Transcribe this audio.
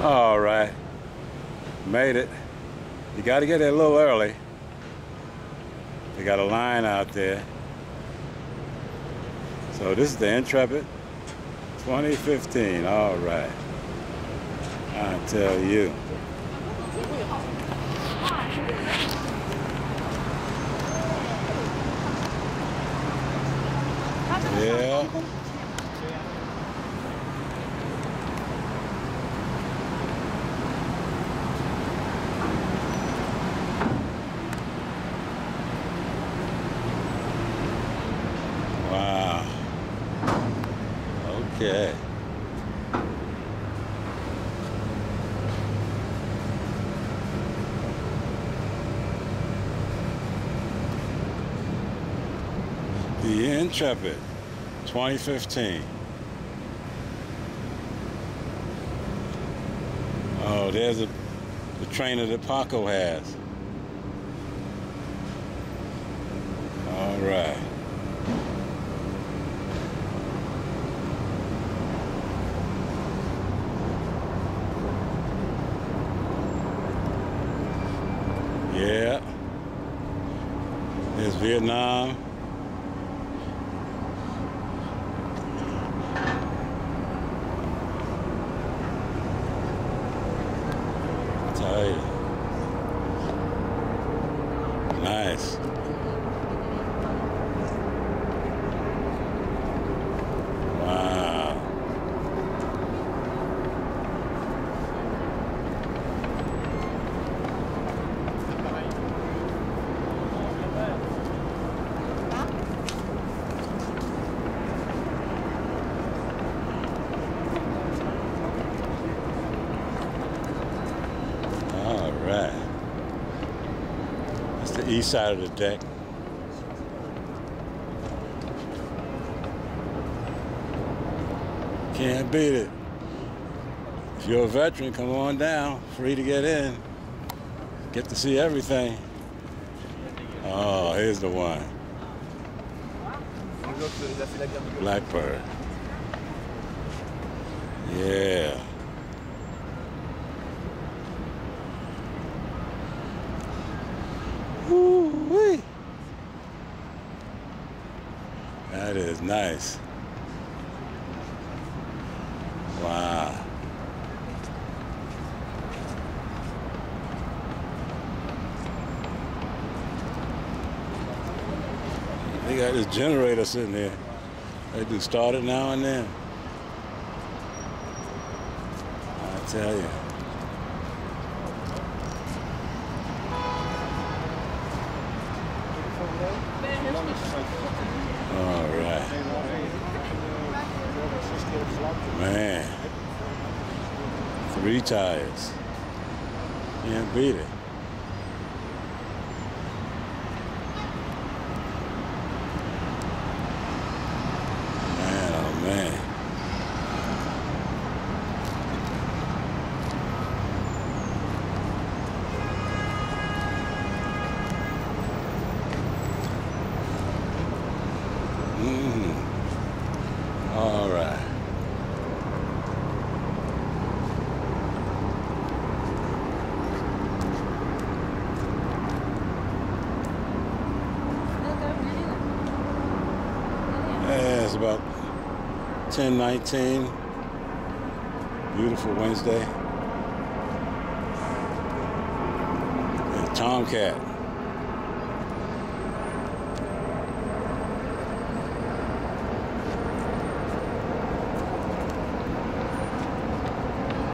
All right. Made it. You got to get there a little early. They got a line out there. So this is the Intrepid 2015. All right. I tell you. Yeah. Wow. Okay. The Intrepid 2015. Oh, there's a the trainer that Paco has. All right. Yeah. There's Vietnam. You. Nice. Wow. All right. That's the east side of the deck. Can't beat it. If you're a veteran, come on down. Free to get in. Get to see everything. Oh, here's the one. Blackbird. Yeah. Woo-wee. That is nice. Wow. They got this generator sitting there. They do start it now and then. I tell you. All right. Man. Three tires. Can't beat it. Man, oh man. Mm. All right. It's about 10:19. Beautiful Wednesday. And Tomcat.